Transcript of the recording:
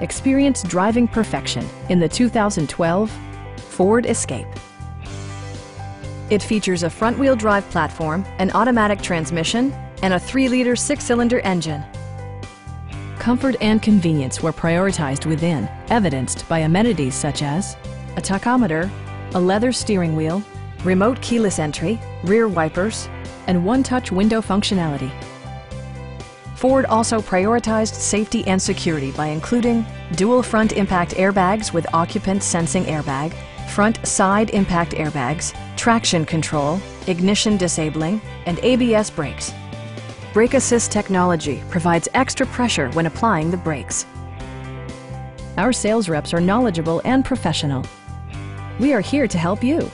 Experience driving perfection in the 2012 Ford Escape. It features a front-wheel drive platform, an automatic transmission, and a 3-liter six-cylinder engine. Comfort and convenience were prioritized within, evidenced by amenities such as a tachometer, a leather steering wheel, remote keyless entry, rear wipers, and one-touch window functionality. Ford also prioritized safety and security by including dual front impact airbags with occupant sensing airbag, front side impact airbags, traction control, ignition disabling, and ABS brakes. Brake Assist technology provides extra pressure when applying the brakes. Our sales reps are knowledgeable and professional. We are here to help you.